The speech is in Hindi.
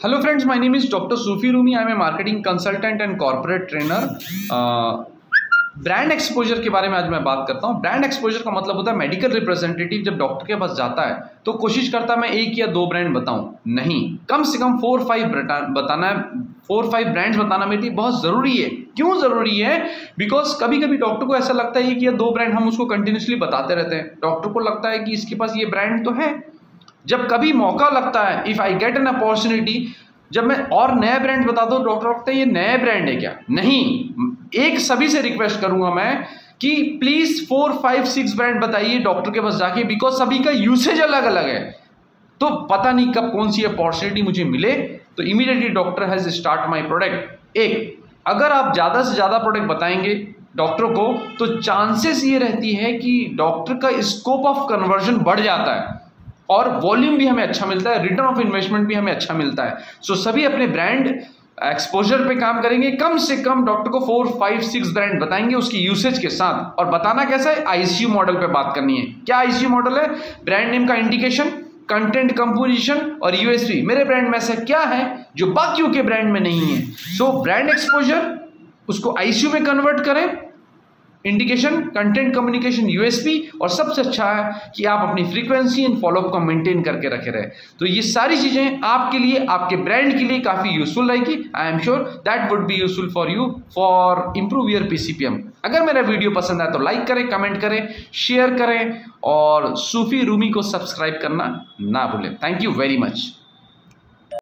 Hello friends my name is Dr. Sufi Rumi. I am a marketing consultant and corporate trainer. Brand exposure के बारे में आज मैं बात करता हूँ ब्रांड एक्सपोजर का मतलब होता है मेडिकल रिप्रेजेंटेटिव जब डॉक्टर के पास जाता है तो कोशिश करता है मैं एक या दो ब्रांड बताऊँ नहीं, कम से कम फोर फाइव बताना है फोर फाइव ब्रांड्स बताना मेरे लिए बहुत ज़रूरी है क्यों ज़रूरी है बिकॉज़ कभी कभी डॉक्टर को ऐसा लगता है कि दो ब्रांड हम उसको कंटिन्यूसली बताते रहते हैं डॉक्टर को लगता है कि इसके पास ये ब्रांड तो है जब कभी मौका लगता है if I get an opportunity जब मैं और नया ब्रांड बता दो डॉक्टर है, ये नया ब्रांड है क्या? नहीं, एक सभी से रिक्वेस्ट करूँगा मैं कि please four five six brand बताइए डॉक्टर के पास जाके बिकॉज़ सभी का यूसेज अलग अलग है. तो पता नहीं कब कौन सी अपॉर्चुनिटी मुझे मिले तो immediately doctor has start my product एक, अगर आप ज़्यादा से ज़्यादा प्रोडक्ट बताएँगे डॉक्टर को तो चांसेस ये रहती है कि डॉक्टर का स्कोप ऑफ़ कन्वर्जन बढ़ जाता है। और वॉल्यूम भी हमें अच्छा मिलता है रिटर्न ऑफ़ इन्वेस्टमेंट भी हमें अच्छा मिलता है। सो so, सभी अपने ब्रांड एक्सपोजर पे काम करेंगे। कम से कम डॉक्टर को फोर फाइव सिक्स ब्रांड बताएँगे उसकी यूसेज के साथ। और बताना कैसा है? आईसीयू मॉडल पे बात करनी है। क्या आईसीयू मॉडल है? ब्रांड नेम का इंडिकेशन कंटेंट कंपोजिशन और यूएसपी मेरे ब्रांड में ऐसा क्या है जो बाकियों के ब्रांड में नहीं है? सो ब्रांड एक्सपोजर उसको आईसीयू में कन्वर्ट करें। इंडिकेशन कंटेंट कम्युनिकेशन यूएसपी और सबसे अच्छा है कि आप अपनी फ्रीक्वेंसी एंड फॉलोअप को मेंटेन करके रखे रहे। तो ये सारी चीज़ें आपके लिए, आपके ब्रांड के लिए काफ़ी यूजफुल रहेगी। I am sure that would be useful for you for improve your PCPM अगर मेरा वीडियो पसंद आए तो लाइक करें कमेंट करें शेयर करें और सूफी रूमी को सब्सक्राइब करना ना भूलें। Thank you very much